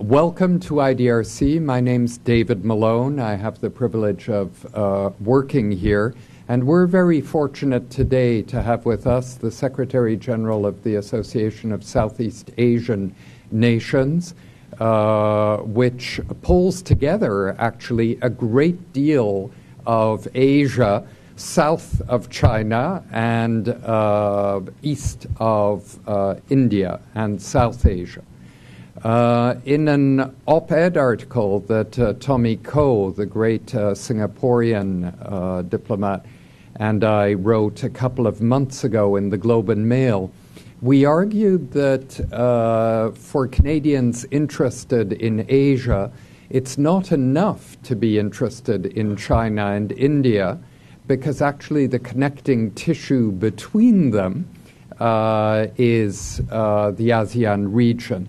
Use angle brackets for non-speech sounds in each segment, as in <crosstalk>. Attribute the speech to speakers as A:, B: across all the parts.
A: welcome to IDRC. My name's David Malone. I have the privilege of uh, working here, and we're very fortunate today to have with us the Secretary General of the Association of Southeast Asian Nations, uh, which pulls together actually a great deal of Asia south of China and uh, east of uh, India and South Asia. Uh, in an op ed article that uh, Tommy Koh, the great uh, Singaporean uh, diplomat, and I wrote a couple of months ago in the Globe and Mail, we argued that for Canadians interested in Asia, it's not enough to be interested in China and India because actually the connecting tissue between them uh, is uh, the ASEAN region.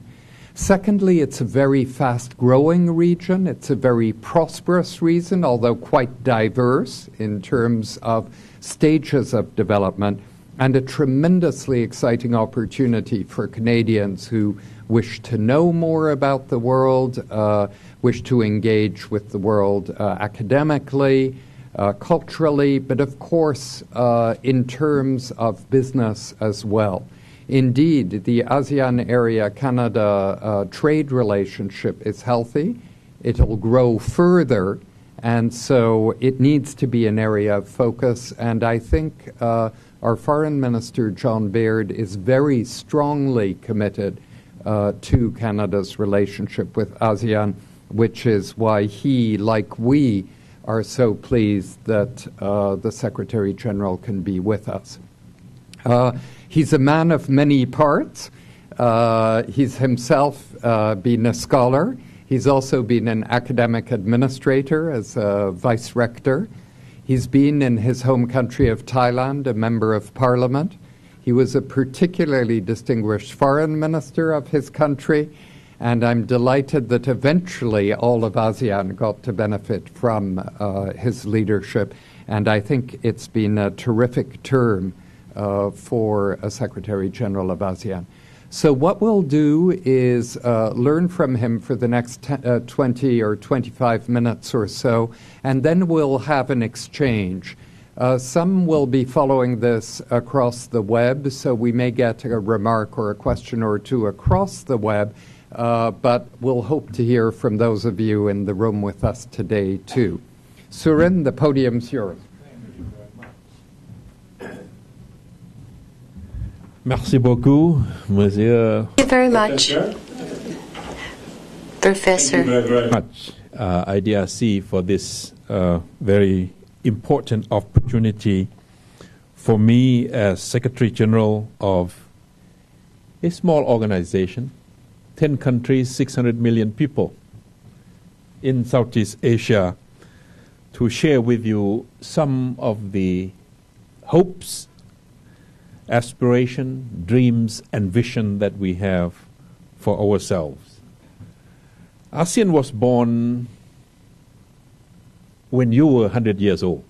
A: Secondly, it's a very fast growing region. It's a very prosperous region, although quite diverse in terms of stages of development, and a tremendously exciting opportunity for Canadians who wish to know more about the world, uh, wish to engage with the world uh, academically, uh, culturally, but of course uh, in terms of business as well. Indeed, the ASEAN area Canada uh, trade relationship is healthy. It'll grow further, and so it needs to be an area of focus. And I think uh, our Foreign Minister, John Baird, is very strongly committed uh, to Canada's relationship with ASEAN, which is why he, like we, are so pleased that uh, the Secretary General can be with us. He's a man of many parts. Uh, he's himself uh, been a scholar. He's also been an academic administrator as a vice rector. He's been in his home country of Thailand a member of parliament. He was a particularly distinguished foreign minister of his country and I'm delighted that eventually all of ASEAN got to benefit from uh, his leadership. And I think it's been a terrific term for a Secretary General of ASEAN. So, what we'll do is uh, learn from him for the next uh, 20 or 25 minutes or so, and then we'll have an exchange. Uh, some will be following this across the web, so we may get a remark or a question or two across the web. Uh, but we'll hope to hear from those of you in the room with us today, too. Surin, the podium's yours.
B: Merci beaucoup, Monsieur.
C: Thank you very much, Professor.
B: Thank you very much, uh, IDRC, for this uh, very important opportunity for me as Secretary General of a small organization 10 countries, 600 million people in Southeast Asia to share with you some of the hopes, aspiration, dreams, and vision that we have for ourselves. ASEAN was born when you were 100 years old.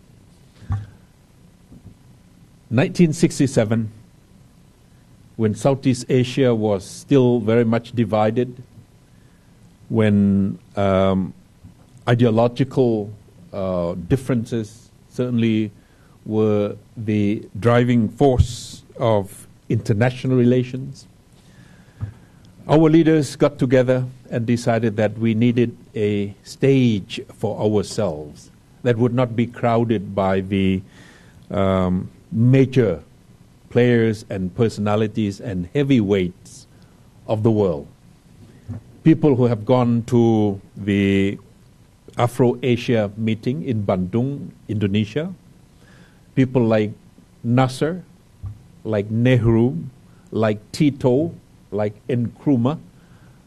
B: 1967 when Southeast Asia was still very much divided, when um, ideological uh, differences certainly were the driving force of international relations. Our leaders got together and decided that we needed a stage for ourselves that would not be crowded by the um, major players and personalities and heavyweights of the world. People who have gone to the Afro Asia meeting in Bandung, Indonesia, people like Nasser, like Nehru, like Tito, like Nkrumah,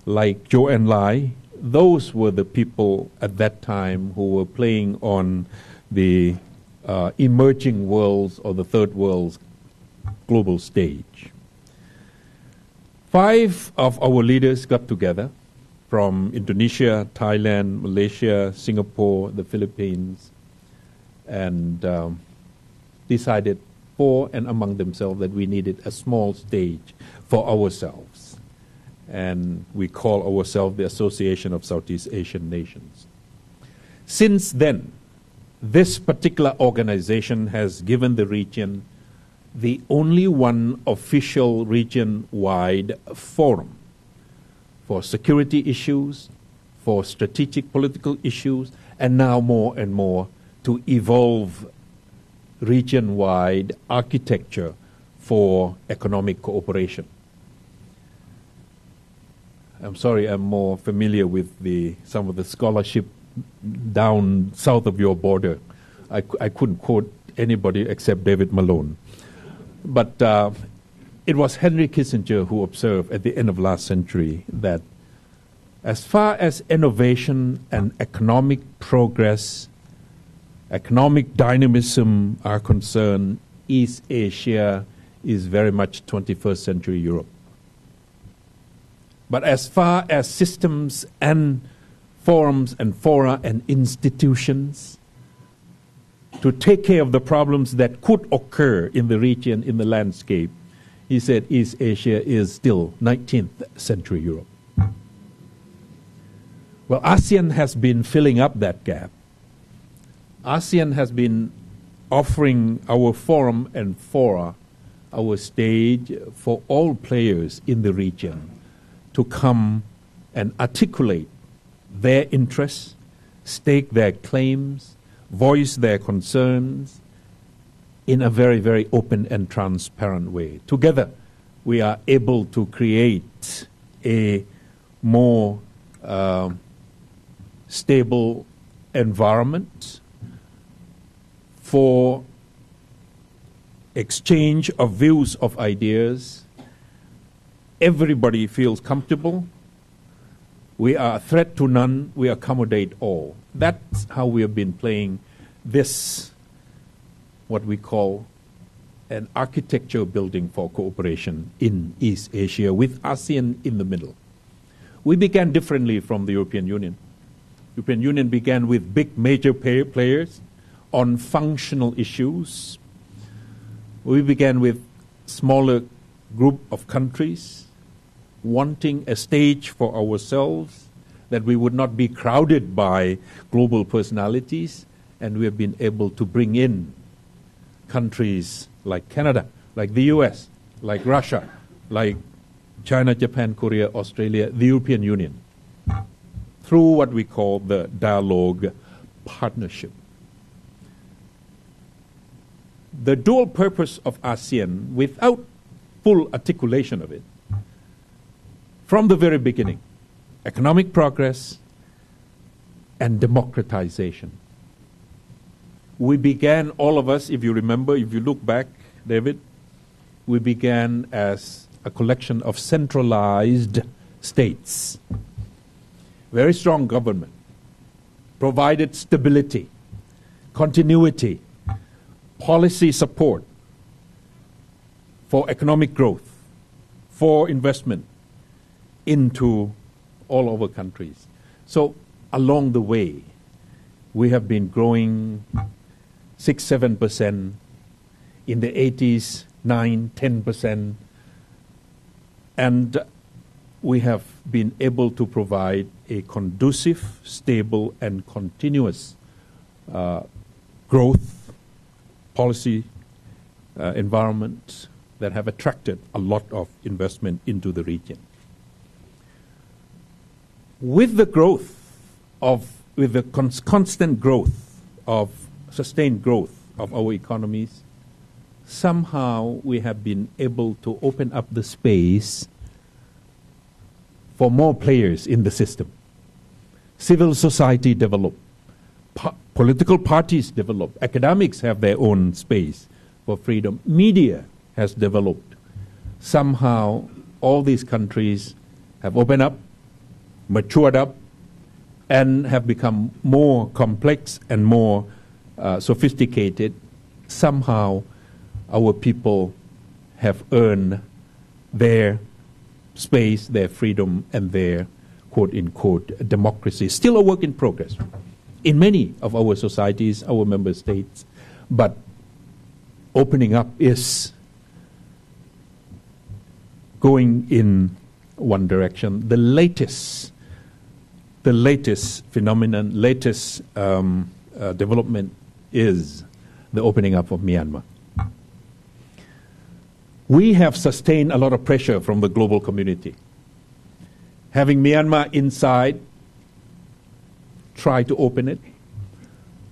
B: like Zhou Enlai. those were the people at that time who were playing on the uh, emerging worlds or the third world's global stage. Five of our leaders got together from Indonesia, Thailand, Malaysia, Singapore, the Philippines, and um, decided for and among themselves that we needed a small stage for ourselves. and we call ourselves the Association of Southeast Asian Nations. Since then, this particular organization has given the region the only one official region wide forum for security issues, for strategic political issues, and now more and more to evolve region wide architecture for economic cooperation. I'm sorry, I'm more familiar with the, some of the scholarship down south of your border. I, I couldn't quote anybody except David Malone. But uh, it was Henry Kissinger who observed at the end of last century that as far as innovation and economic progress, economic dynamism are concerned, East Asia is very much 21st century Europe. But as far as systems and forums and fora and institutions to take care of the problems that could occur in the region, in the landscape, he said East Asia is still 19th century Europe. Well, ASEAN has been filling up that gap. ASEAN has been offering our forum and fora, our stage for all players in the region to come and articulate their interests, stake their claims, voice their concerns in a very, very open and transparent way. Together, we are able to create a more uh, stable environment for exchange of views of ideas. Everybody feels comfortable we are a threat to none, we accommodate all. That's how we have been playing this, what we call an architecture building for cooperation in East Asia with ASEAN in the middle. We began differently from the European Union. European Union began with big major players on functional issues. We began with smaller group of countries wanting a stage for ourselves, that we would not be crowded by global personalities, and we have been able to bring in countries like Canada, like the US, like Russia, like China, Japan, Korea, Australia, the European Union, through what we call the dialogue partnership. The dual purpose of ASEAN, without full articulation of it, from the very beginning economic progress and democratization. We began, all of us, if you remember, if you look back, David, we began as a collection of centralized states. Very strong government, provided stability, continuity, policy support for economic growth, for investment, into all over countries. So along the way, we have been growing six, seven percent. In the 80s, nine, ten percent, and we have been able to provide a conducive, stable, and continuous uh, growth policy uh, environment that have attracted a lot of investment into the region with the growth of, with the cons- constant growth of sustained growth of our economies, somehow we have been able to open up the space for more players in the system. Civil society develop, po- political parties develop, academics have their own space for freedom, media has developed. Somehow, all these countries have opened up matured up and have become more complex and more uh, sophisticated, somehow our people have earned their space, their freedom, and their quote unquote democracy. Still a work in progress in many of our societies, our member states, but opening up is going in one direction. The latest, the latest phenomenon, latest um, uh, development is the opening up of Myanmar. We have sustained a lot of pressure from the global community. Having Myanmar inside, try to open it,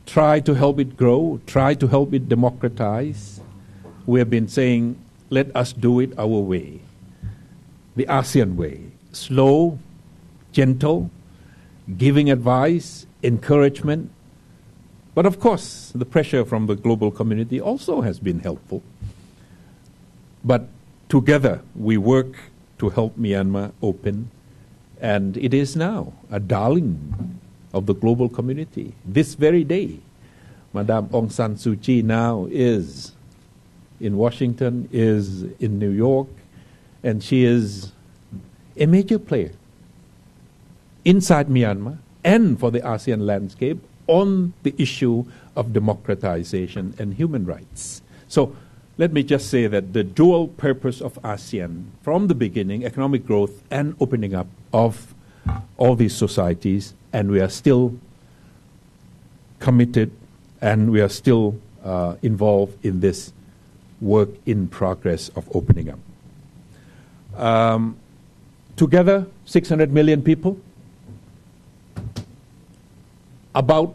B: try to help it grow, try to help it democratize. We have been saying, let us do it our way, the ASEAN way, slow, gentle, giving advice, encouragement. But of course, the pressure from the global community also has been helpful. But together, we work to help Myanmar open, and it is now a darling of the global community. This very day, Madame Aung San Suu Kyi now is in Washington, is in New York, and she is a major player inside Myanmar and for the ASEAN landscape on the issue of democratization and human rights. So let me just say that the dual purpose of ASEAN from the beginning, economic growth and opening up of all these societies, and we are still committed and we are still uh, involved in this work in progress of opening up. Um, together, 600 million people, about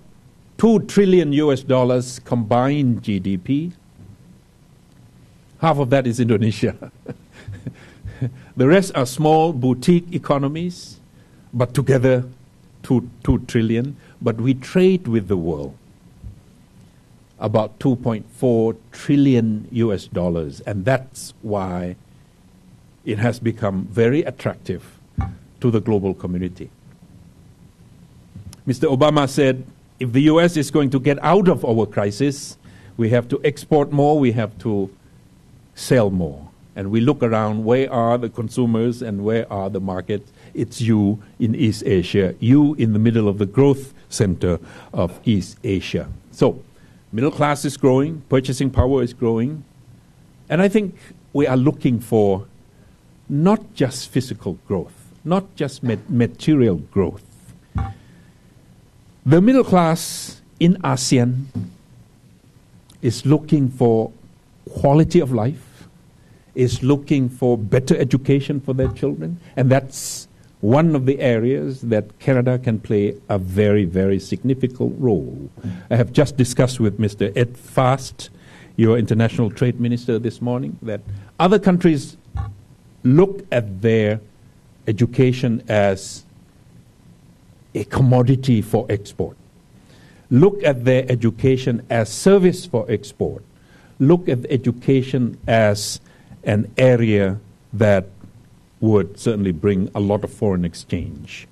B: 2 trillion US dollars combined GDP. Half of that is Indonesia. <laughs> the rest are small boutique economies, but together 2, 2 trillion. But we trade with the world about 2.4 trillion US dollars, and that's why it has become very attractive to the global community. Mr. Obama said if the US is going to get out of our crisis, we have to export more, we have to sell more. And we look around where are the consumers and where are the markets? It's you in East Asia, you in the middle of the growth center of East Asia. So, middle class is growing, purchasing power is growing, and I think we are looking for not just physical growth, not just material growth, the middle class in ASEAN is looking for quality of life, is looking for better education for their children, and that's one of the areas that Canada can play a very, very significant role. I have just discussed with Mr. Ed Fast, your international trade minister, this morning, that other countries look at their education as a commodity for export. Look at their education as service for export. Look at education as an area that would certainly bring a lot of foreign exchange.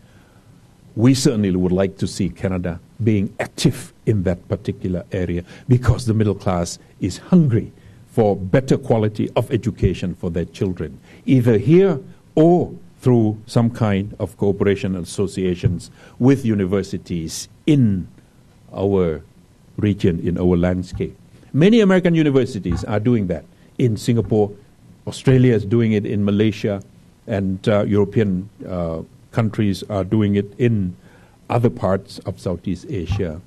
B: We certainly would like to see Canada being active in that particular area because the middle class is hungry for better quality of education for their children, either here or through some kind of cooperation and associations with universities in our region, in our landscape. Many American universities are doing that in Singapore. Australia is doing it in Malaysia, and uh, European uh, countries are doing it in other parts of Southeast Asia.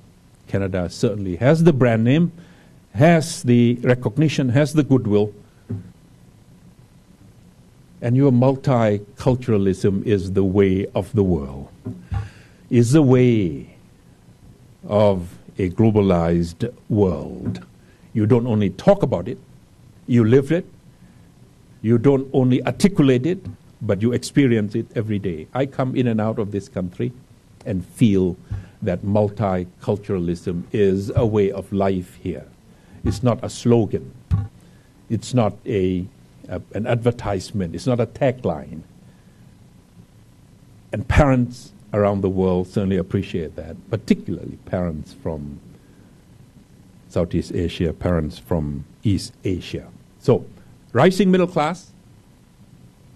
B: Canada certainly has the brand name, has the recognition, has the goodwill and your multiculturalism is the way of the world, is the way of a globalized world. You don't only talk about it, you live it. You don't only articulate it, but you experience it every day. I come in and out of this country and feel that multiculturalism is a way of life here. It's not a slogan. It's not a a, an advertisement, it's not a tagline. And parents around the world certainly appreciate that, particularly parents from Southeast Asia, parents from East Asia. So, rising middle class,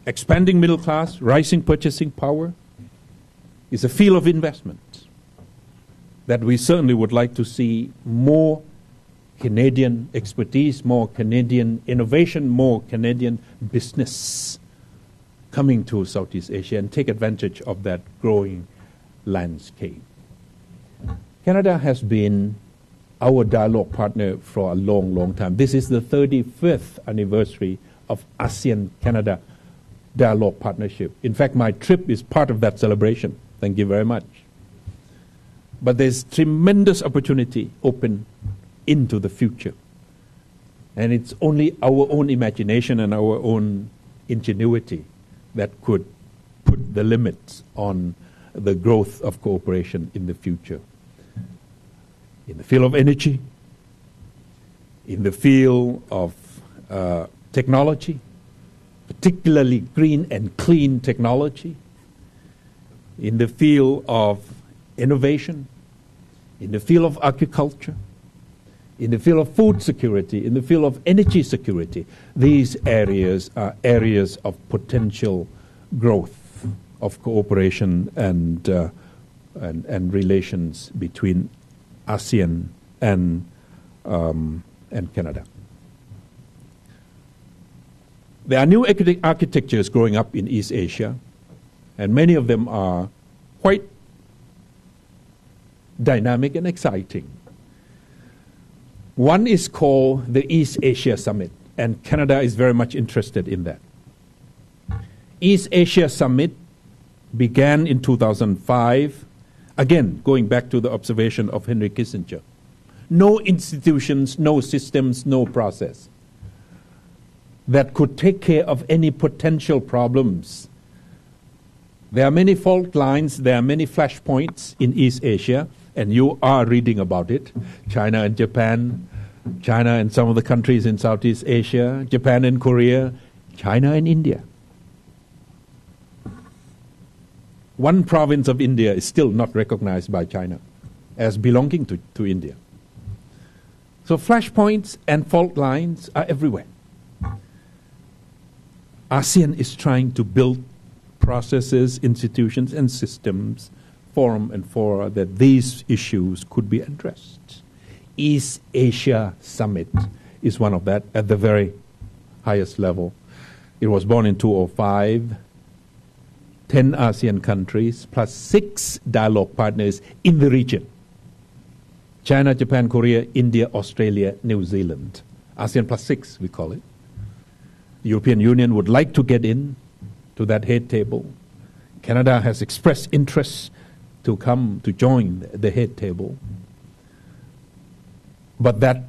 B: expanding middle class, rising purchasing power is a field of investment that we certainly would like to see more Canadian expertise, more Canadian innovation, more Canadian business coming to Southeast Asia and take advantage of that growing landscape. Canada has been our dialogue partner for a long, long time. This is the 35th anniversary of ASEAN Canada dialogue partnership. In fact, my trip is part of that celebration. Thank you very much. But there's tremendous opportunity open into the future. And it's only our own imagination and our own ingenuity that could put the limits on the growth of cooperation in the future. In the field of energy, in the field of uh, technology, particularly green and clean technology, in the field of innovation, in the field of agriculture, in the field of food security, in the field of energy security. These areas are areas of potential growth of cooperation and, uh, and, and, relations between ASEAN and, um, and Canada. There are new architectures growing up in East Asia, and many of them are quite dynamic and exciting. One is called the East Asia Summit, and Canada is very much interested in that. East Asia Summit began in 2005, again, going back to the observation of Henry Kissinger. No institutions, no systems, no process that could take care of any potential problems. There are many fault lines, there are many flashpoints in East Asia, and you are reading about it. China and Japan, China and some of the countries in Southeast Asia, Japan and Korea, China and India. One province of India is still not recognized by China as belonging to, to India. So flashpoints and fault lines are everywhere. ASEAN is trying to build processes, institutions, and systems, forum and fora, that these issues could be addressed. East Asia Summit is one of that at the very highest level. It was born in 2005. 10 ASEAN countries plus six dialogue partners in the region China, Japan, Korea, India, Australia, New Zealand. ASEAN plus six, we call it. The European Union would like to get in to that head table. Canada has expressed interest to come to join the head table. But that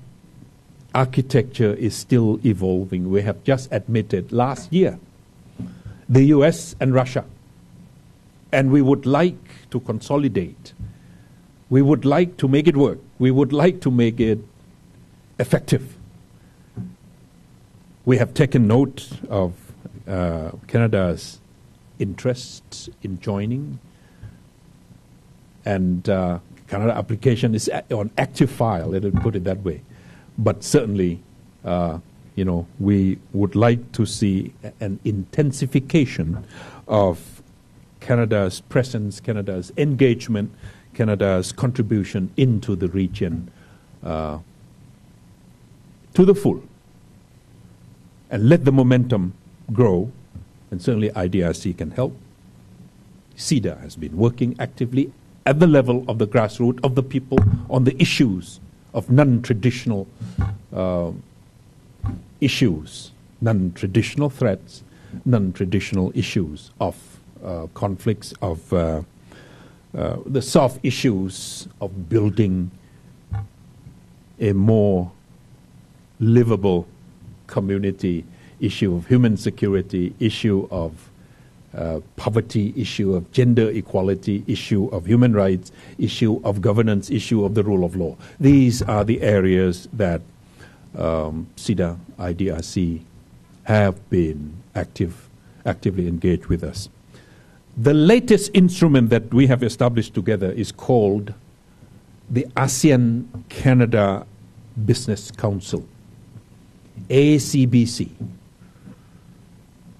B: architecture is still evolving. We have just admitted last year the US and Russia. And we would like to consolidate. We would like to make it work. We would like to make it effective. We have taken note of uh, Canada's interest in joining, and uh, Canada application is on active file. Let us put it that way. But certainly, uh, you know, we would like to see an intensification of Canada's presence, Canada's engagement, Canada's contribution into the region uh, to the full and let the momentum grow, and certainly IDRC can help. CIDA has been working actively at the level of the grassroots of the people on the issues of non-traditional uh, issues, non-traditional threats, non-traditional issues of uh, conflicts, of uh, uh, the soft issues of building a more livable community, issue of human security, issue of uh, poverty, issue of gender equality, issue of human rights, issue of governance, issue of the rule of law. These are the areas that um, CIDA, IDRC have been active, actively engaged with us. The latest instrument that we have established together is called the ASEAN Canada Business Council. ACBC.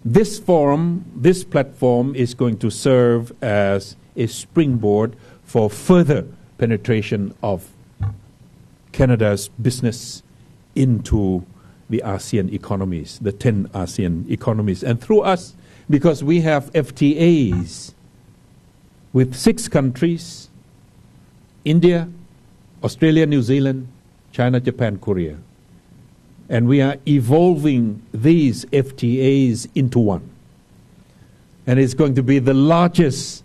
B: This forum, this platform is going to serve as a springboard for further penetration of Canada's business into the ASEAN economies, the 10 ASEAN economies. And through us, because we have FTAs with six countries India, Australia, New Zealand, China, Japan, Korea. And we are evolving these FTAs into one. And it's going to be the largest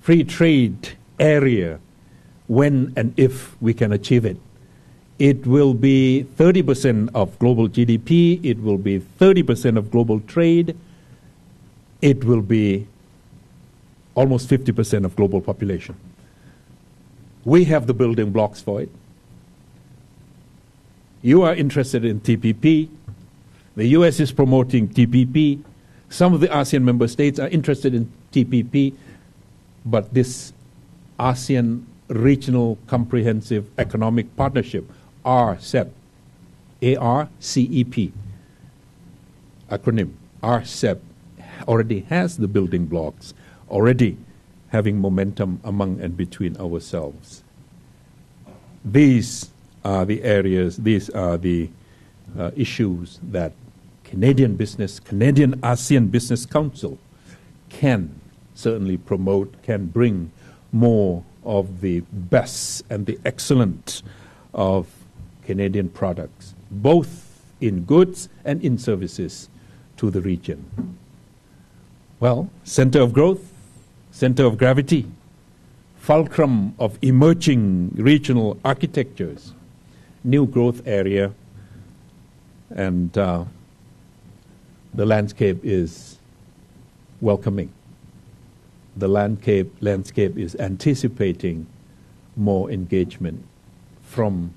B: free trade area when and if we can achieve it. It will be 30% of global GDP, it will be 30% of global trade, it will be almost 50% of global population. We have the building blocks for it. You are interested in TPP. The US is promoting TPP. Some of the ASEAN member states are interested in TPP, but this ASEAN Regional Comprehensive Economic Partnership, RCEP, A-R-C-E-P, acronym, RCEP, already has the building blocks, already having momentum among and between ourselves. These are the areas, these are the uh, issues that Canadian business, Canadian ASEAN Business Council can certainly promote, can bring more of the best and the excellent of Canadian products, both in goods and in services to the region. Well, center of growth, center of gravity, fulcrum of emerging regional architectures, new growth area, and uh, the landscape is welcoming the landscape, landscape is anticipating more engagement from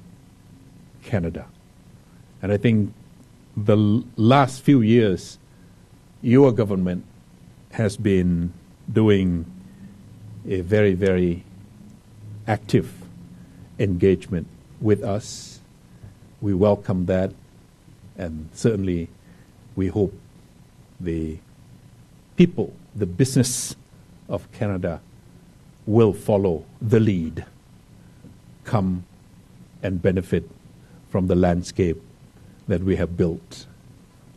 B: Canada. And I think the last few years, your government has been doing a very, very active engagement with us. We welcome that, and certainly we hope the people, the business of Canada will follow the lead, come and benefit from the landscape that we have built.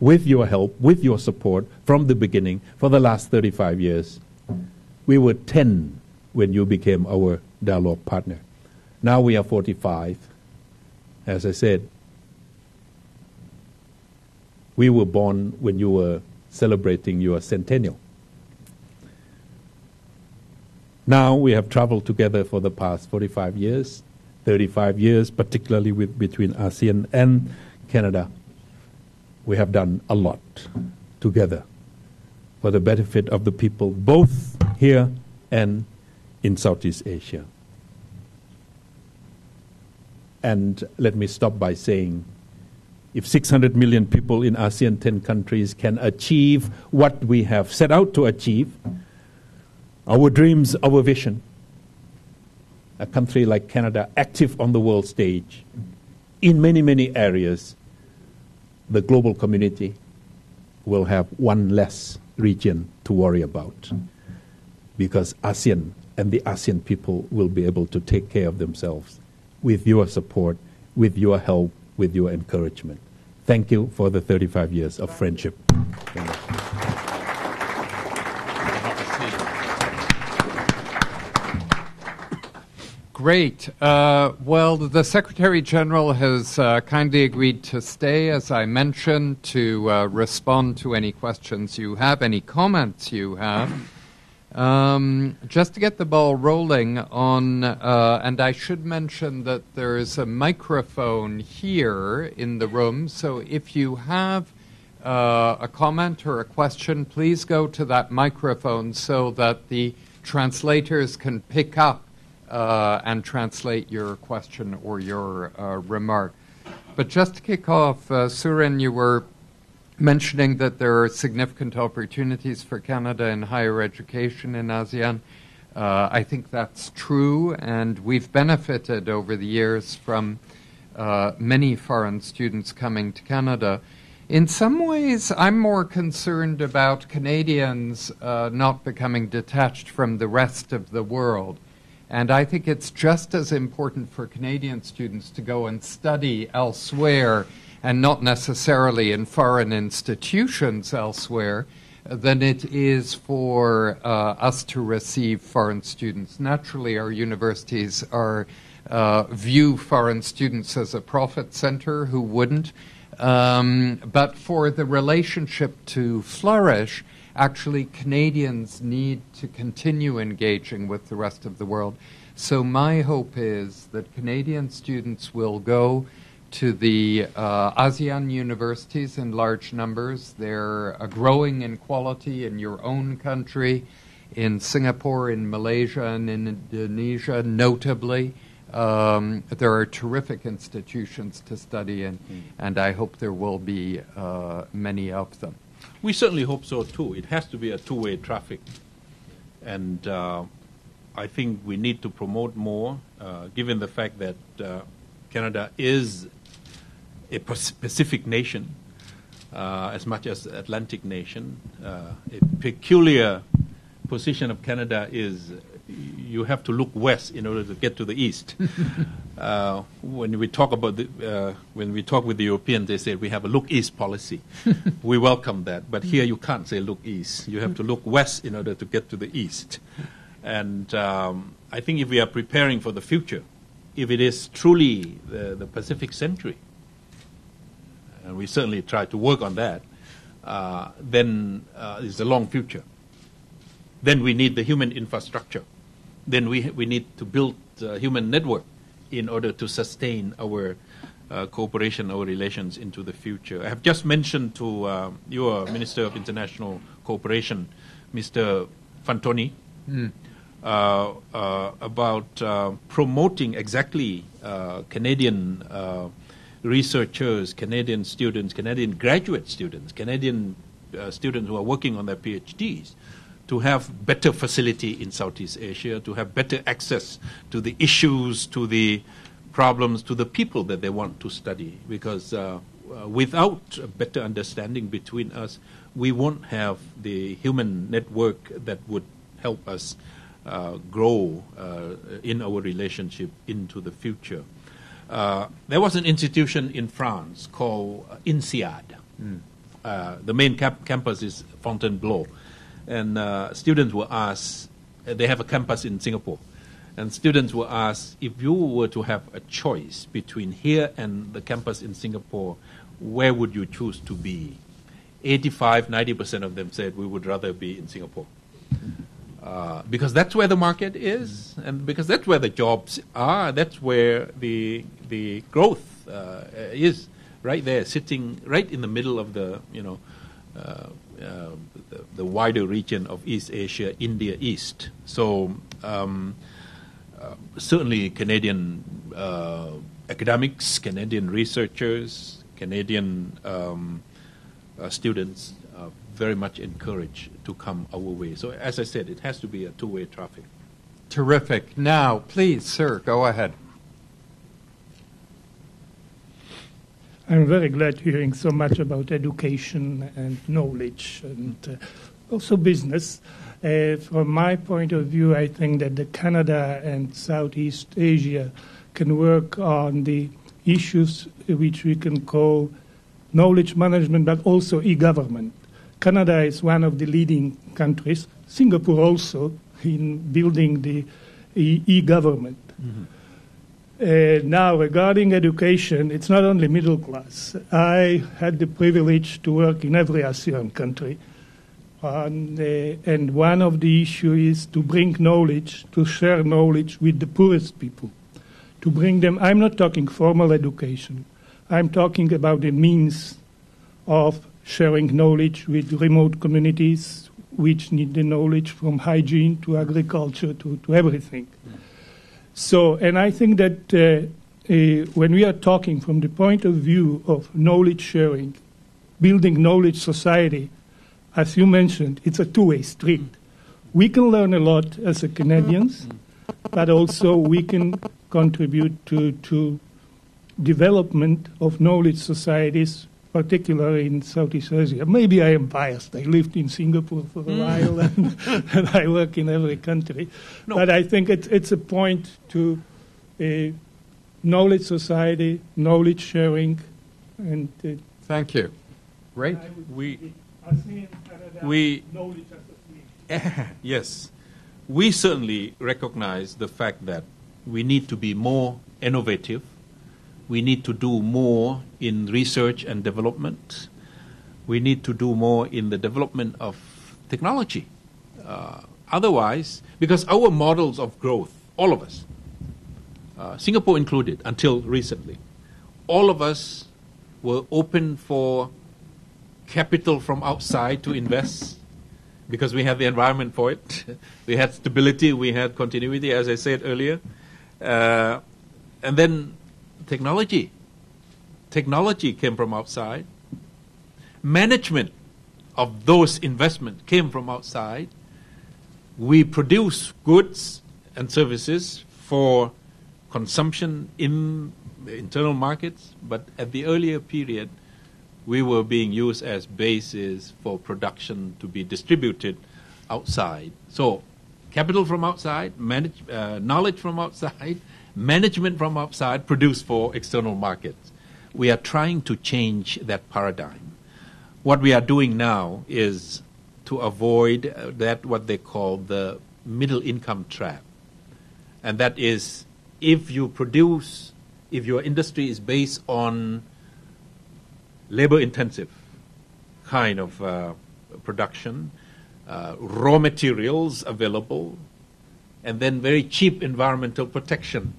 B: With your help, with your support from the beginning for the last 35 years, we were 10 when you became our dialogue partner. Now we are 45. As I said, we were born when you were celebrating your centennial. Now we have traveled together for the past 45 years, 35 years, particularly with, between ASEAN and Canada. We have done a lot together for the benefit of the people both here and in Southeast Asia. And let me stop by saying if 600 million people in ASEAN 10 countries can achieve what we have set out to achieve, our dreams, our vision. A country like Canada, active on the world stage in many, many areas, the global community will have one less region to worry about because ASEAN and the ASEAN people will be able to take care of themselves with your support, with your help, with your encouragement. Thank you for the 35 years of friendship.
A: Great. Uh, well, the Secretary General has uh, kindly agreed to stay, as I mentioned, to uh, respond to any questions you have, any comments you have. Um, just to get the ball rolling on, uh, and I should mention that there is a microphone here in the room, so if you have uh, a comment or a question, please go to that microphone so that the translators can pick up uh, and translate your question or your uh, remark. But just to kick off, uh, Surin, you were mentioning that there are significant opportunities for Canada in higher education in ASEAN. Uh, I think that's true, and we've benefited over the years from uh, many foreign students coming to Canada. In some ways, I'm more concerned about Canadians uh, not becoming detached from the rest of the world. And I think it's just as important for Canadian students to go and study elsewhere and not necessarily in foreign institutions elsewhere, than it is for uh, us to receive foreign students. Naturally, our universities are uh, view foreign students as a profit center. Who wouldn't? Um, but for the relationship to flourish, actually, Canadians need to continue engaging with the rest of the world. So, my hope is that Canadian students will go to the uh, ASEAN universities in large numbers. They're uh, growing in quality in your own country, in Singapore, in Malaysia, and in Indonesia, notably. Um, there are terrific institutions to study in, mm. and I hope there will be uh, many of them.
B: We certainly hope so too. It has to be a two way traffic. And uh, I think we need to promote more, uh, given the fact that uh, Canada is a Pacific nation uh, as much as Atlantic nation. Uh, a peculiar position of Canada is you have to look west in order to get to the east. <laughs> uh, when we talk about the, uh, when we talk with the Europeans, they say we have a look east policy. <laughs> we welcome that, but here you can't say look east. You have to look west in order to get to the east. And um, I think if we are preparing for the future, if it is truly the, the Pacific century, and we certainly try to work on that, uh, then uh, it's a long future. Then we need the human infrastructure then we, we need to build a human network in order to sustain our uh, cooperation, our relations into the future. I have just mentioned to uh, your Minister of International Cooperation, Mr. Fantino, mm. uh, about uh, promoting exactly uh, Canadian uh, researchers, Canadian students, Canadian graduate students, Canadian students who are working on their PhDs to have better facility in Southeast Asia, to have better access to the issues, to the problems, to the people that they want to study. Because uh, uh, without a better understanding between us, we won't have the human network that would help us uh, grow uh, in our relationship into the future. Uh, there was an institution in France called INSEAD. Mm. the main cap- campus is Fontainebleau and uh, students were asked, uh, they have a campus in Singapore, and students were asked if you were to have a choice between here and the campus in Singapore, where would you choose to be? 85, 90% of them said we would rather be in Singapore. Uh, because that's where the market is, and because that's where the jobs are, that's where the the growth uh, is, right there, sitting right in the middle of the you know uh, uh, the, the, wider region of East Asia, India East. So um, uh, certainly Canadian uh, academics, Canadian researchers, Canadian um, students very much encouraged to come our way. So as I said, it has to be a two-way traffic.
A: Terrific. Now, please, sir, go ahead.
C: I'm very glad hearing so much about education and knowledge and uh, also business. Uh, from my point of view, I think that the Canada and Southeast Asia can work on the issues which we can call knowledge management, but also e-government. Canada is one of the leading countries, Singapore also, in building the e-government. Mm-hmm. Uh, now, regarding education, it's not only middle class. I had the privilege to work in every ASEAN country. And, uh, and one of the issues is to bring knowledge, to share knowledge with the poorest people. To bring them, I'm not talking formal education, I'm talking about the means of sharing knowledge with remote communities which need the knowledge from hygiene to agriculture to, to everything. So, and I think that uh, uh, when we are talking from the point of view of knowledge sharing, building knowledge society, as you mentioned, it's a two-way street. We can learn a lot as a Canadians, but also we can contribute to, to development of knowledge societies particularly in Southeast Asia. Maybe I am biased. I lived in Singapore for a mm. while and, <laughs> and, I work in every country. No. But I think it, it's a point to a knowledge society, knowledge sharing, And uh,
A: Thank you. Great.
B: We-
C: be ASEAN
B: we- <laughs> yes, we certainly recognize the fact that we need to be more innovative. We need to do more in research and development. We need to do more in the development of technology. Uh, otherwise, because our models of growth, all of us, uh, Singapore included until recently, all of us were open for capital from outside to invest because we had the environment for it. <laughs> we had stability, we had continuity, as I said earlier. Uh, and then technology. Technology came from outside. Management of those investments came from outside. We produce goods and services for consumption in the internal markets, but at the earlier period, we were being used as bases for production to be distributed outside. So, capital from outside, manage, uh, knowledge from outside, <laughs> management from outside, produced for external markets. We are trying to change that paradigm. What we are doing now is to avoid uh, that what they call the middle income trap, and that is if you produce, if your industry is based on labor intensive kind of uh, production, uh, raw materials available, and then very cheap environmental protection.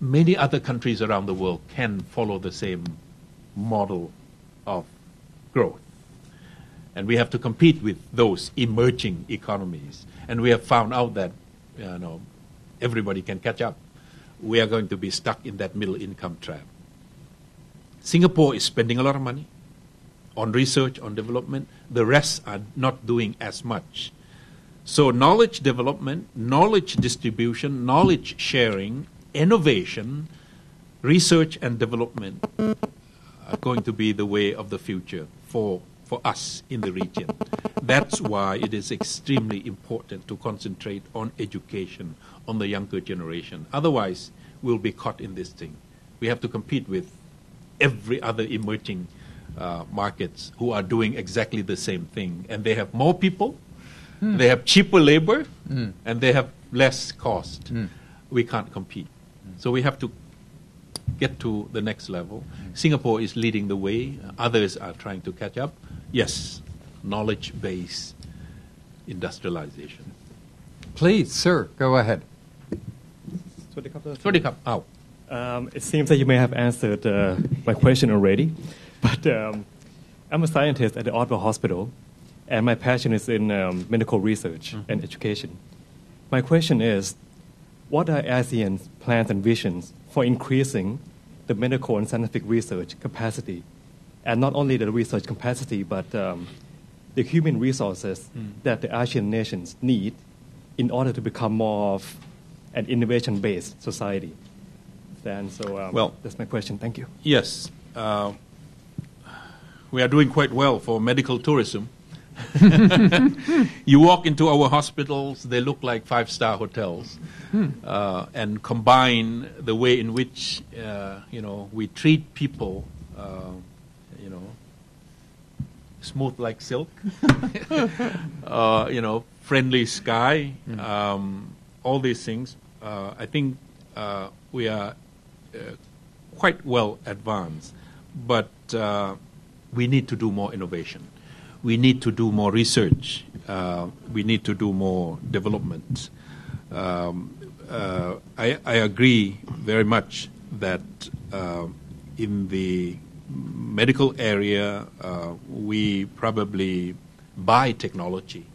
B: Many other countries around the world can follow the same model of growth. And we have to compete with those emerging economies. And we have found out that you know, everybody can catch up. We are going to be stuck in that middle income trap. Singapore is spending a lot of money on research, on development. The rest are not doing as much. So, knowledge development, knowledge distribution, knowledge sharing, innovation, research and development are going to be the way of the future for, for us in the region. That's why it is extremely important to concentrate on education, on the younger generation. Otherwise, we'll be caught in this thing. We have to compete with every other emerging uh, markets who are doing exactly the same thing. And they have more people, hmm. they have cheaper labor, hmm. and they have less cost. Hmm. We can't compete. So we have to get to the next level. Mm. Singapore is leading the way, others are trying to catch up. Yes, knowledge based industrialization.
A: Please, sir, go ahead.
D: สวัสดีครับ
B: สวัสดีครับอ้าว
D: Um, it seems that you may have answered uh, my question already, <laughs> but um, I'm a scientist at the Ottawa Hospital, and my passion is in um, medical research mm-hmm. and education. My question is what are ASEAN's plans and visions for increasing the medical and scientific research capacity, and not only the research capacity, but um, the human resources that the ASEAN nations need in order to become more of an innovation-based society? And so, um,
B: Well-
D: that's my question. Thank you.
B: Yes, uh, we are doing quite well for medical tourism. <laughs> you walk into our hospitals, they look like five star hotels. Uh, and combine the way in which uh, you know we treat people, uh, you know, smooth like silk, <laughs> uh, you know, friendly sky, um, all these things. Uh, I think uh, we are uh, quite well advanced, but uh, we need to do more innovation. We need to do more research. Uh, we need to do more development. Um, uh, I, I agree very much that uh, in the medical area, uh, we probably buy technology,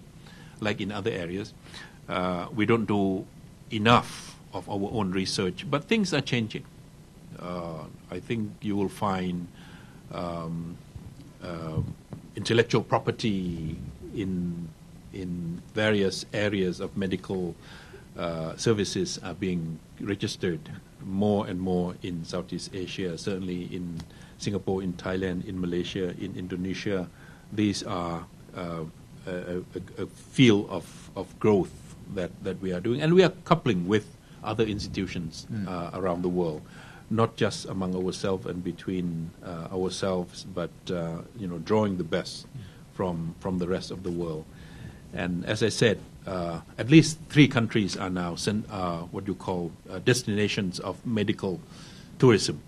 B: like in other areas. Uh, we don't do enough of our own research, but things are changing. Uh, I think you will find um, intellectual property in in various areas of medical uh, services are being registered more and more in Southeast Asia, certainly in Singapore, in Thailand, in Malaysia, in Indonesia. These are uh, a, a, a field of, of growth that, that we are doing, and we are coupling with other institutions uh, around the world. Not just among ourselves and between uh, ourselves, but uh, you know, drawing the best from from the rest of the world. And as I said, uh, at least three countries are now uh, what you call uh, destinations of medical tourism: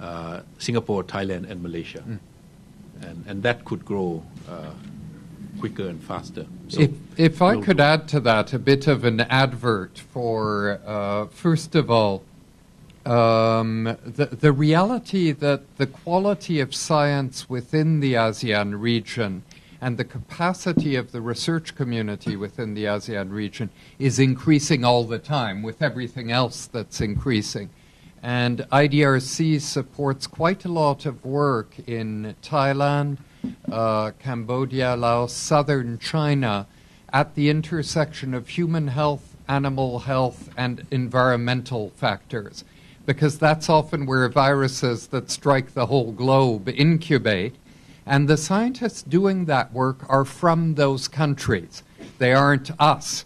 B: uh, Singapore, Thailand, and Malaysia. And and that could grow quicker and faster. So
A: if, if I could add to that a bit of an advert for, uh, first of all, um, the, the reality that the quality of science within the ASEAN region and the capacity of the research community within the ASEAN region is increasing all the time with everything else that's increasing. And IDRC supports quite a lot of work in Thailand, uh, Cambodia, Laos, southern China at the intersection of human health, animal health, and environmental factors. Because that's often where viruses that strike the whole globe incubate. And the scientists doing that work are from those countries. They aren't us.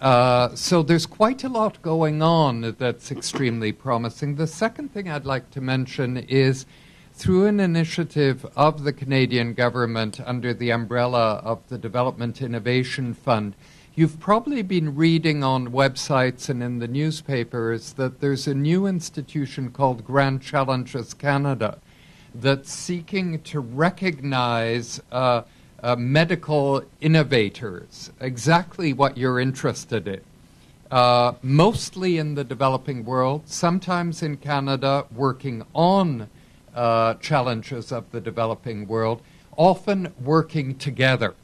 A: Uh, so there's quite a lot going on that's extremely promising. The second thing I'd like to mention is through an initiative of the Canadian government under the umbrella of the Development Innovation Fund, you've probably been reading on websites and in the newspapers that there's a new institution called Grand Challenges Canada that's seeking to recognize uh, uh, medical innovators, exactly what you're interested in. Uh, mostly in the developing world, sometimes in Canada, working on uh, challenges of the developing world, often working together.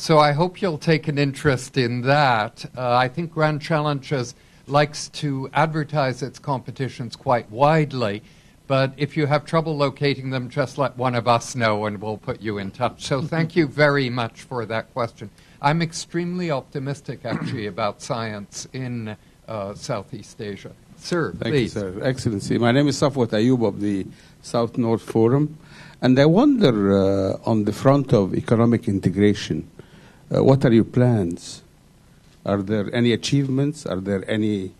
A: So I hope you'll take an interest in that. Uh, I think Grand Challenges likes to advertise its competitions quite widely, but if you have trouble locating them, just let one of us know and we'll put you in touch. So <laughs> thank you very much for that question. I'm extremely optimistic, actually, about science in uh, Southeast Asia. Sir,
E: Thank
A: please.
E: you, sir. Excellency. My name is Safwat Ayub of the South North Forum. And I wonder, uh, on the front of economic integration, uh, what are your plans? Are there any achievements? Are there any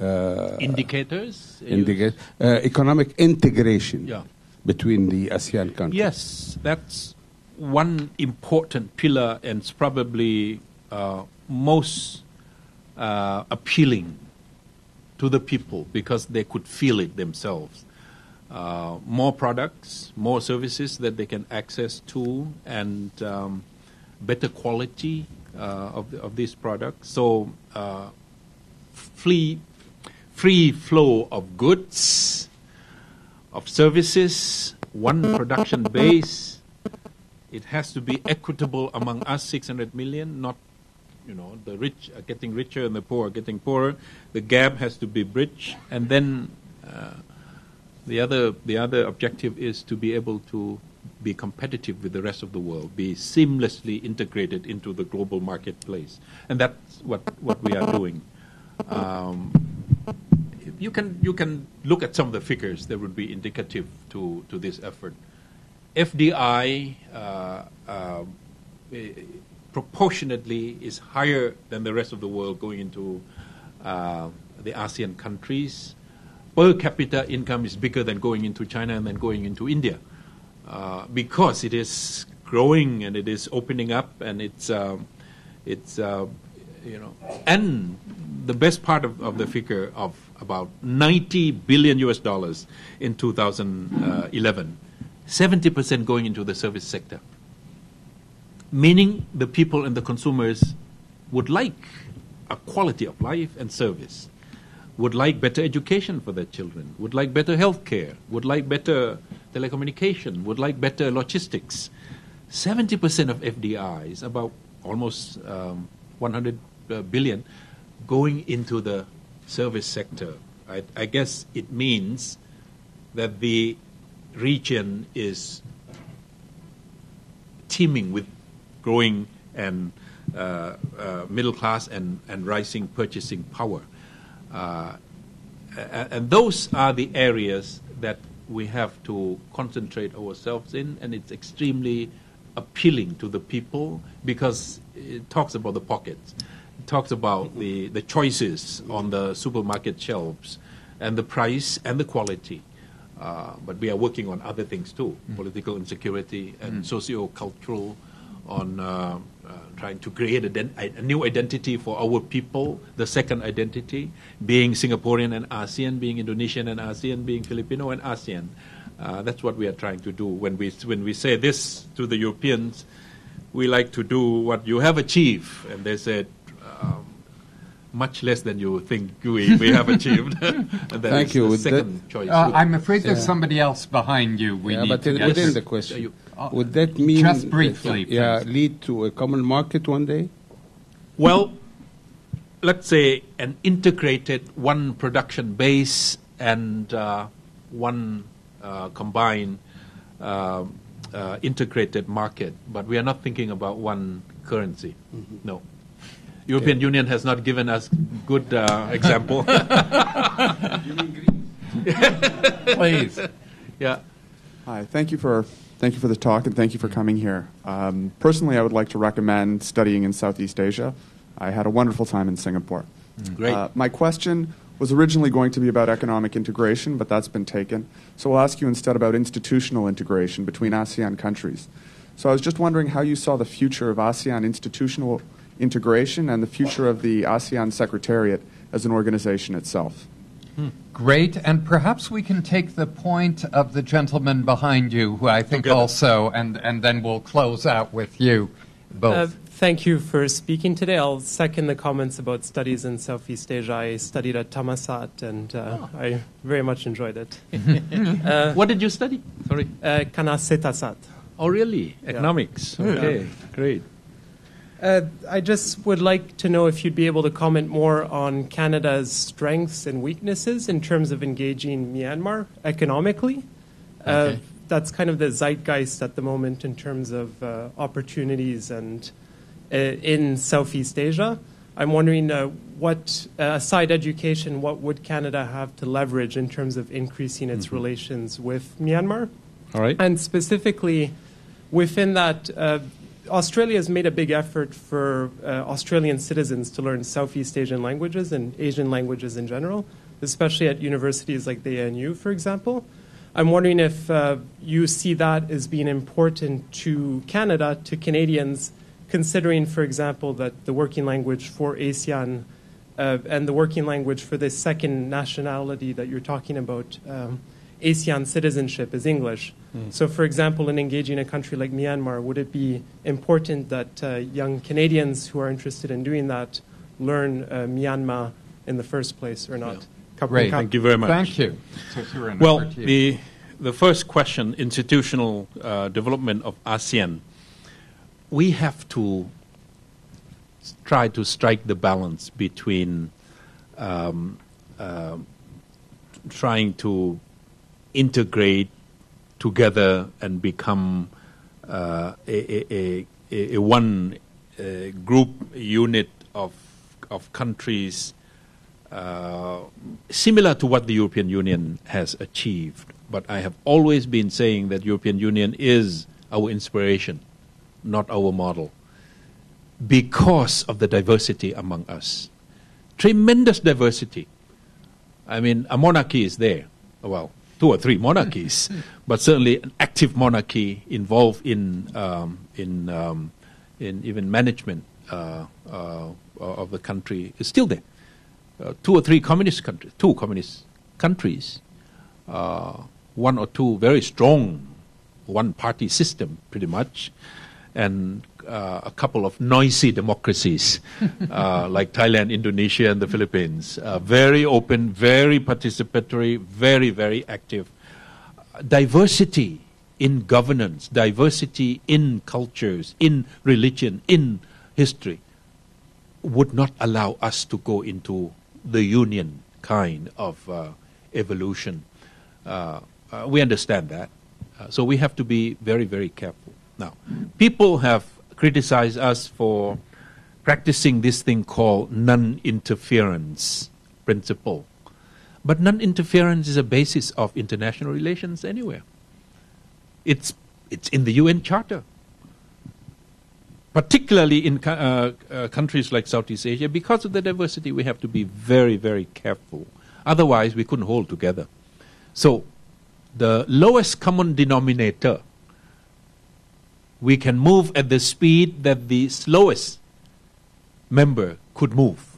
E: uh,
B: indicators.
E: indica- uh, economic integration
B: Yeah.
E: between the ASEAN countries?
B: Yes, that's one important pillar and it's probably uh, most uh, appealing to the people because they could feel it themselves. Uh, more products, more services that they can access to, and um, better quality uh, of, the, of these products. So, uh, free, free flow of goods, of services, one production base. It has to be equitable among us, 600 million, not, you know, the rich are getting richer and the poor are getting poorer. The gap has to be bridged, and then uh, the other the other objective is to be able to be competitive with the rest of the world, be seamlessly integrated into the global marketplace, and that's what what we are doing. Um, you can you can look at some of the figures that would be indicative to to this effort. FDI uh, uh, proportionately is higher than the rest of the world going into uh, the ASEAN countries. Per capita income is bigger than going into China and then going into India uh, because it is growing and it is opening up and it's um, it's uh, you know and the best part of, of the figure of about 90 billion US dollars in 2011 70% going into the service sector. Meaning the people and the consumers would like a quality of life and service would like better education for their children, would like better health care, would like better telecommunication, would like better logistics. 70% of FDI is about almost um, 100 uh, going into the service sector. I, I guess it means that the region is teeming with growing and uh, uh, middle class and, and rising purchasing power. Uh, and those are the areas that we have to concentrate ourselves in, and it's extremely appealing to the people because it talks about the pockets, it talks about the, the choices on the supermarket shelves, and the price and the quality. Uh, but we are working on other things too political insecurity and socio cultural, on uh, trying to create a, den- a new identity for our people, the second identity being Singaporean and ASEAN, being Indonesian and ASEAN, being Filipino and ASEAN. Uh, that's what we are trying to do. When we, when we say this to the Europeans, we like to do what you have achieved. And they said, um, much less than you think we, we have achieved. <laughs> and that
E: Thank
B: is
E: you.
B: The second
E: that-
B: choice.
A: Uh, I'm afraid there's
E: Yeah.
A: somebody else behind you. We
E: yeah,
A: need
E: but
A: to
E: in-
A: get
E: within the question,
B: you-
E: would that mean
A: Just briefly,
E: yeah,
A: please.
E: lead to a common market one day?
B: Well, let's say an integrated one production base and uh, one uh, combined uh, uh, integrated market, but we are not thinking about one currency. No. European Union has not given us good uh, example. <laughs> <laughs>
A: Please.
B: yeah.
F: Hi, thank you for thank you for the talk and thank you for coming here. Um, personally, I would like to recommend studying in Southeast Asia. I had a wonderful time in Singapore.
B: Great.
F: Uh, my question was originally going to be about economic integration, but that's been taken. So I'll ask you instead about institutional integration between ASEAN countries. So I was just wondering how you saw the future of ASEAN institutional integration and the future of the ASEAN Secretariat as an organization itself.
A: Great, and perhaps we can take the point of the gentleman behind you, who I think
B: Together.
A: also, and, and then we'll close out with you both.
G: Uh, thank you for speaking today. I'll second the comments about studies in Southeast Asia. I studied at Thammasat and uh, I very much enjoyed it. <laughs> uh,
B: what did you study? Sorry.
G: uh, Kasetsart.
B: Oh, really? Economics. Okay, great.
G: Uh, I just would like to know if you'd be able to comment more on Canada's strengths and weaknesses in terms of engaging Myanmar economically. Uh, that's kind of the zeitgeist at the moment in terms of uh, opportunities and uh, in Southeast Asia. I'm wondering uh, what, uh, aside education, what would Canada have to leverage in terms of increasing its relations with Myanmar?
B: All right.
G: And specifically, within that, uh, Australia has made a big effort for uh, Australian citizens to learn Southeast Asian languages and Asian languages in general, especially at universities like the ANU, for example. I'm wondering if uh, you see that as being important to Canada, to Canadians, considering, for example, that the working language for ASEAN uh, and the working language for this second nationality that you're talking about, um, ASEAN citizenship, is English. So, for example, in engaging a country like Myanmar, would it be important that uh, young Canadians who are interested in doing that learn uh, Myanmar in the first place or not? Kapung
A: Great.
B: Thank you very much.
A: Thank you.
B: Well,
A: over to you.
B: the the first question, institutional uh, development of ASEAN, we have to try to strike the balance between um, uh, trying to integrate together and become uh, a, a, a, a one uh, group unit of of countries uh, similar to what the European Union has achieved. But I have always been saying that European Union is our inspiration, not our model, because of the diversity among us. Tremendous diversity. I mean, a monarchy is there. Well, two or three monarchies, but certainly an active monarchy involved in um, in um, in even management uh, uh, of the country is still there. Uh, two or three communist countries, two communist countries, uh, one or two very strong one-party system, pretty much, and uh, a couple of noisy democracies <laughs> uh, like Thailand, Indonesia, and the Philippines. Uh, very open, very participatory, very, very active. Diversity in governance, diversity in cultures, in religion, in history would not allow us to go into the union kind of uh, evolution. Uh, uh, we understand that. So we have to be very, very careful. Now, people have criticized us for practicing this thing called non interference principle. But non interference is a basis of international relations anywhere. It's, it's in the UN Charter particularly in uh, uh, countries like Southeast Asia, because of the diversity, we have to be very, very careful Otherwise, we couldn't hold together. So, the lowest common denominator, we can move at the speed that the slowest member could move.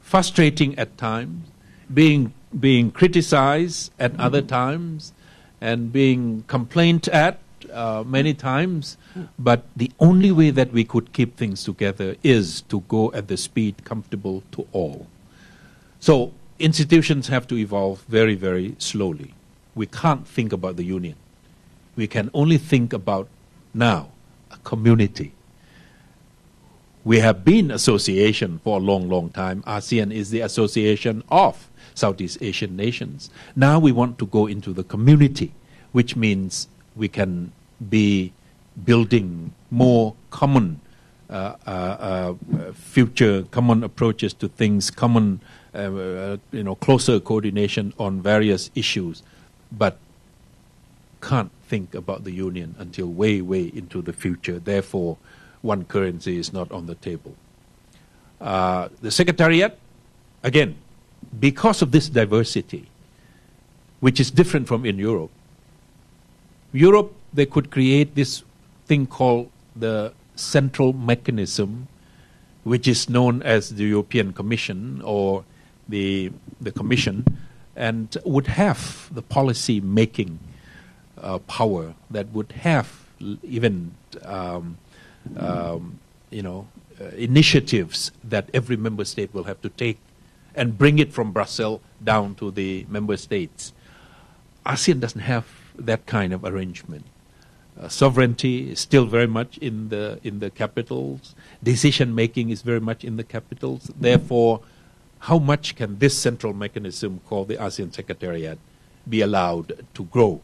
B: Frustrating at times, being, being criticized at other times, and being complained at uh, many times. But the only way that we could keep things together is to go at the speed comfortable to all. So institutions have to evolve very, very slowly. We can't think about the union. We can only think about now a community. We have been association for a long, long time. ASEAN is the association of Southeast Asian nations. Now we want to go into the community, which means we can be building more common uh, uh, uh, future, common approaches to things, common, uh, uh, you know, closer coordination on various issues, but can't think about the union until way, way into the future. Therefore, one currency is not on the table. Uh, the Secretariat, again, because of this diversity, which is different from in Europe, Europe, they could create this thing called the central mechanism, which is known as the European Commission or the, the Commission, and would have the policy making uh, power that would have even um, um, you know uh, initiatives that every member state will have to take and bring it from Brussels down to the member states. ASEAN doesn't have that kind of arrangement. Uh, sovereignty is still very much in the in the capitals. Decision making is very much in the capitals. Therefore, how much can this central mechanism called the ASEAN Secretariat be allowed to grow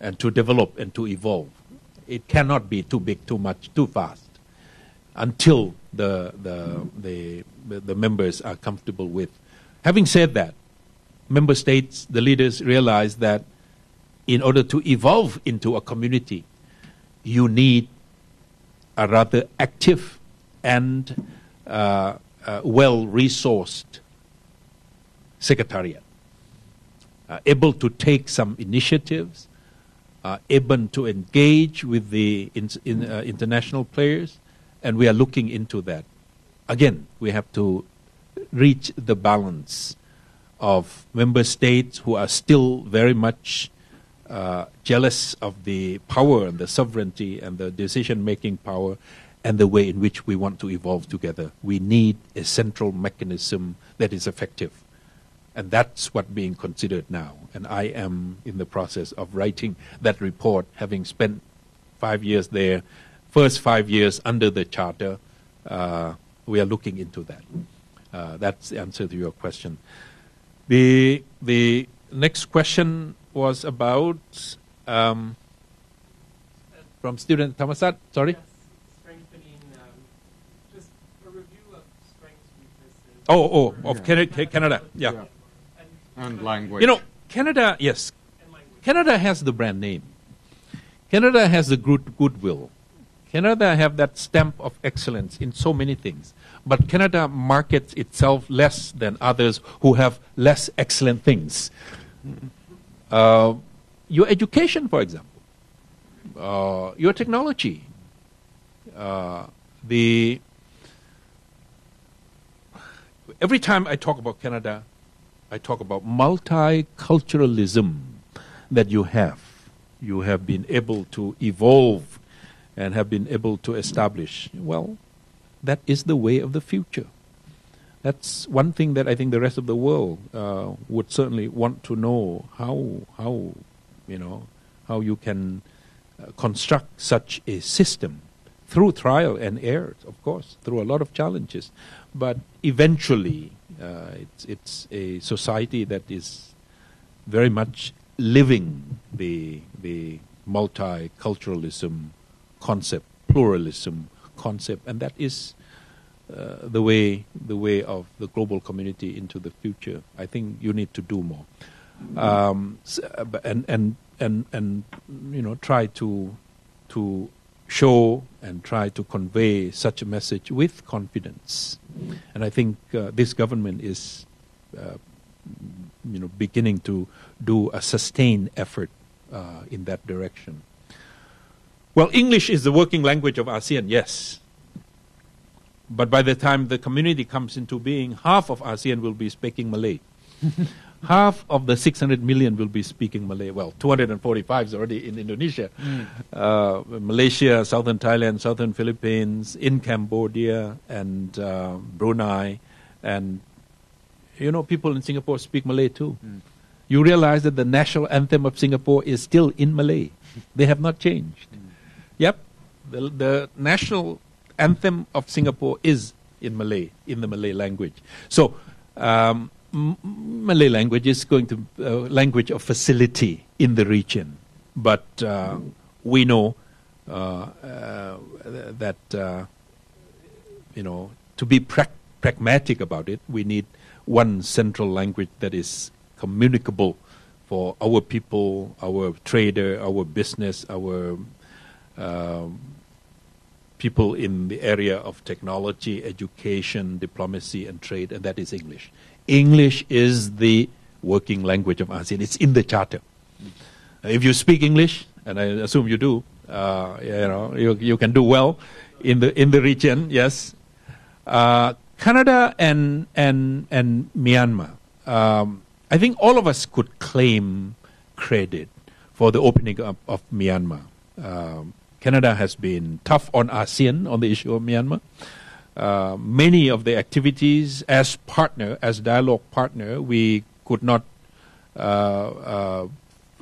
B: and to develop and to evolve? It cannot be too big, too much, too fast until the the the, the members are comfortable with. Having said that, member states, the leaders realize that in order to evolve into a community, you need a rather active and uh, uh, well resourced secretariat, uh, able to take some initiatives, uh, able to engage with the in, in, uh, international players, and we are looking into that. Again, we have to reach the balance of member states who are still very much uh, jealous of the power and the sovereignty and the decision making power and the way in which we want to evolve together. We need a central mechanism that is effective. And that's what being considered now. And I am in the process of writing that report, having spent five years there, first five years under the charter. Uh, we are looking into that. Uh, that's the answer to your question. The, the next question was about um, from student Thammasat. Sorry. Oh, oh, of yeah. Canada, Canada, yeah. yeah.
A: And language.
B: You know, Canada, yes. Canada has the brand name. Canada has the good goodwill. Canada have that stamp of excellence in so many things. But Canada markets itself less than others who have less excellent things. Uh, your education, for example, uh, your technology, uh, the every time I talk about Canada, I talk about multiculturalism that you have. You have been able to evolve and have been able to establish. Well, that is the way of the future. That's one thing that I think the rest of the world uh, would certainly want to know how how you know how you can uh, construct such a system through trial and error, of course, through a lot of challenges, but eventually uh, it's it's a society that is very much living the the multiculturalism concept, pluralism concept, and that is uh, the way the way of the global community into the future. I think you need to do more, um, uh, and and and and you know try to to show and try to convey such a message with confidence. And I think uh, this government is uh, you know, beginning to do a sustained effort uh, in that direction. Well, English is the working language of ASEAN, yes. But by the time the community comes into being, half of ASEAN will be speaking Malay. <laughs> half of the 600 million will be speaking Malay. Well, 245 is already in Indonesia. Mm. Uh, Malaysia, southern Thailand, southern Philippines, in Cambodia, and uh, Brunei. And, you know, people in Singapore speak Malay too. Mm. You realize that the national anthem of Singapore is still in Malay. <laughs> they have not changed. Mm. Yep, the, the national anthem of Singapore is in Malay, in the Malay language. So, um, Malay language is going to uh, language of facility in the region, but uh, we know uh, uh that uh, you know to be pra- pragmatic about it, we need one central language that is communicable for our people, our trader, our business, our um, people in the area of technology, education, diplomacy, and trade, and that is English. English is the working language of ASEAN. It's in the charter. If you speak English, and I assume you do, uh, you know you, you can do well in the in the region. Yes, uh, Canada and and and Myanmar. Um, I think all of us could claim credit for the opening up of Myanmar. Um, Canada has been tough on ASEAN on the issue of Myanmar. Uh, many of the activities as partner, as dialogue partner, we could not uh, uh,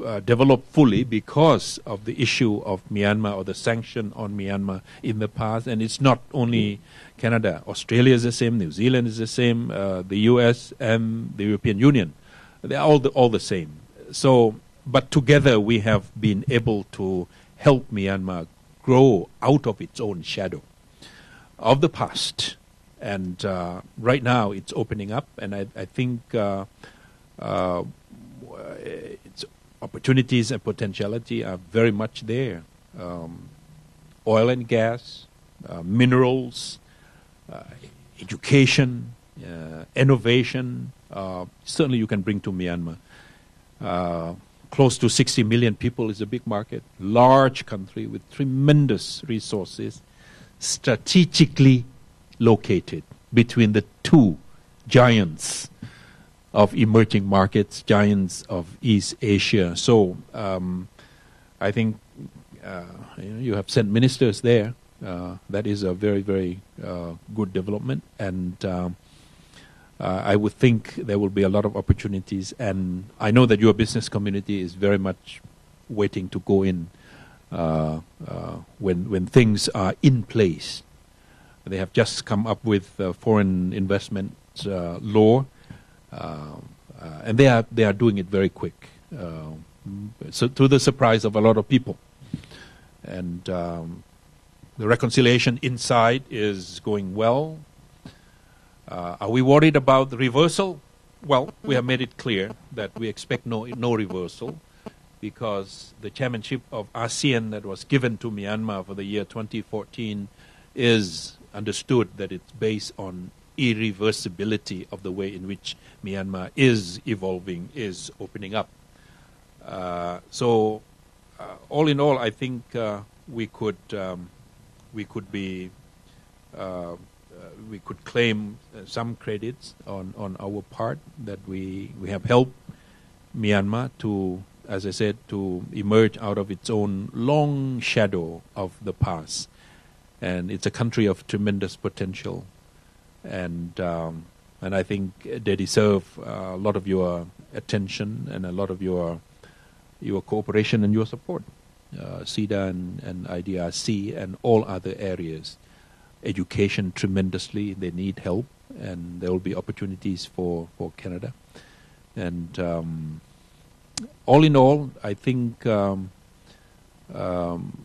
B: uh, develop fully because of the issue of Myanmar or the sanction on Myanmar in the past. And it's not only Canada, Australia is the same, New Zealand is the same, uh, the U.S. and the European Union. They're all the, all the same. So, but together we have been able to help Myanmar grow out of its own shadow of the past. And uh, right now it's opening up, and I, I think uh, uh, its opportunities and potentiality are very much there. Um, oil and gas, uh, minerals, uh, education, uh, innovation, certainly you can bring to Myanmar close to 60 million people is a big market, large country with tremendous resources, strategically located between the two giants of emerging markets, giants of East Asia. So um, I think uh, you, have sent ministers there. Uh, that is a very, very uh, good development. And um, uh, I would think there will be a lot of opportunities. And I know that your business community is very much waiting to go in uh, uh, when when things are in place. They have just come up with foreign investment uh, law, uh, and they are they are doing it very quick. so to the surprise of a lot of people, and um, the reconciliation inside is going well. Uh, are we worried about the reversal? Well, we have made it clear that we expect no, no reversal because the chairmanship of ASEAN that was given to Myanmar for the year 2014 is understood that it's based on irreversibility of the way in which Myanmar is evolving, is opening up. Uh, so, uh, all in all, I think uh, we could um, we could be uh, we could claim uh, some credits on, on our part that we, we have helped Myanmar to, as I said, to emerge out of its own long shadow of the past. And it's a country of tremendous potential. And, um, and I think they deserve uh, a lot of your attention and a lot of your, your cooperation and your support. Uh, CIDA and, and IDRC and all other areas education tremendously. They need help, and there will be opportunities for, for Canada. And um, all in all, I think um, um,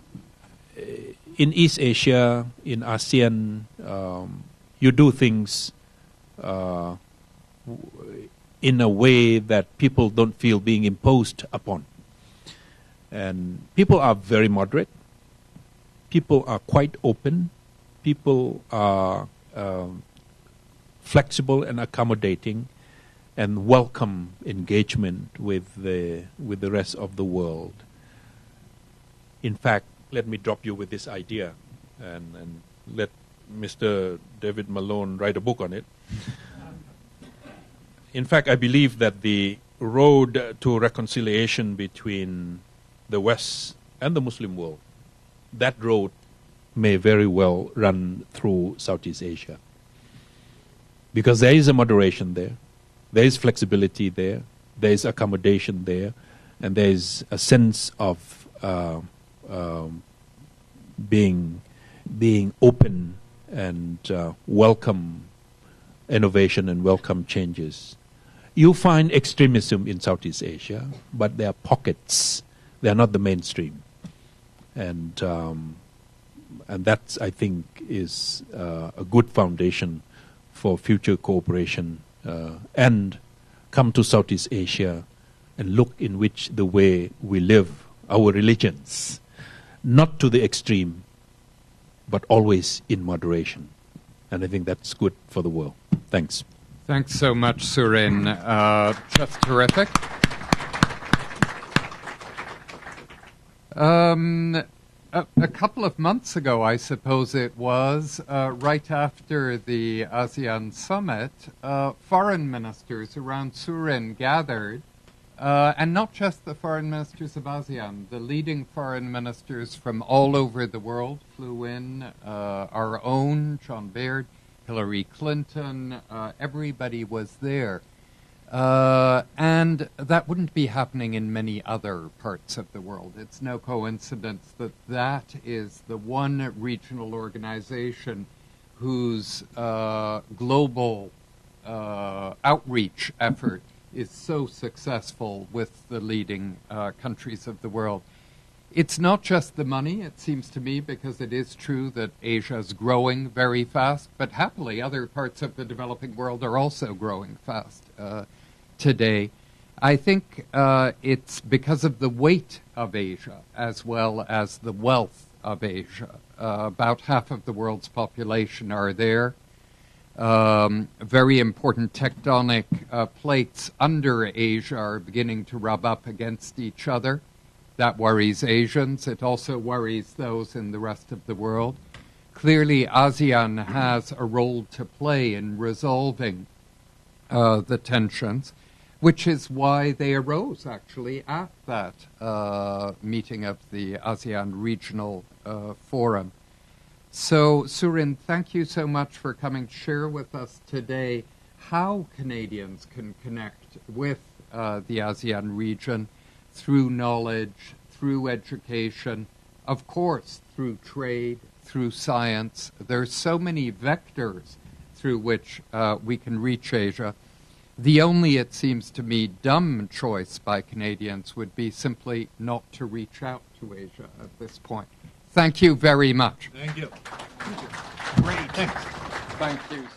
B: in East Asia, in ASEAN, um, you do things uh, in a way that people don't feel being imposed upon. And people are very moderate. People are quite open people are um, flexible and accommodating, and welcome engagement with the, with the rest of the world. In fact, let me drop you with this idea and, and let Mr. David Malone write a book on it. <laughs> In fact, I believe that the road to reconciliation between the West and the Muslim world, that road may very well run through Southeast Asia. Because there is a moderation there, there is flexibility there, there is accommodation there, and there is a sense of uh, um, being being open and uh, welcome innovation and welcome changes. You find extremism in Southeast Asia, but there are pockets. They are not the mainstream, and um, and that I think is uh, a good foundation for future cooperation and come to Southeast Asia and look in which the way we live our religions, not to the extreme, but always in moderation. And I think that's good for the world. Thanks.
A: Thanks so much, Surin. Uh, just terrific. Um, a, a, couple of months ago, I suppose it was, uh, right after the ASEAN summit, uh, foreign ministers around Surin gathered uh, and not just the foreign ministers of ASEAN, the leading foreign ministers from all over the world flew in. Uh, our own, John Baird, Hillary Clinton, uh, everybody was there. Uh, and that wouldn't be happening in many other parts of the world. It's no coincidence that that is the one regional organization whose uh, global uh, outreach effort is so successful with the leading uh, countries of the world. It's not just the money, it seems to me, because it is true that Asia is growing very fast, but happily, other parts of the developing world are also growing fast uh, today. I think uh, it's because of the weight of Asia as well as the wealth of Asia. Uh, about half of the world's population are there um, very important tectonic uh, plates under Asia are beginning to rub up against each other. That worries Asians. It also worries those in the rest of the world. Clearly, ASEAN has a role to play in resolving uh, the tensions, which is why they arose actually at that uh, meeting of the ASEAN Regional uh, Forum. So, Surin, thank you so much for coming to share with us today how Canadians can connect with uh, the ASEAN region through knowledge, through education, of course, through trade, through science. There are so many vectors through which uh, we can reach Asia. The only, it seems to me, dumb choice by Canadians would be simply not to reach out to Asia at this point. Thank you very much.
B: Thank you.
A: Great. Thanks. Thank you.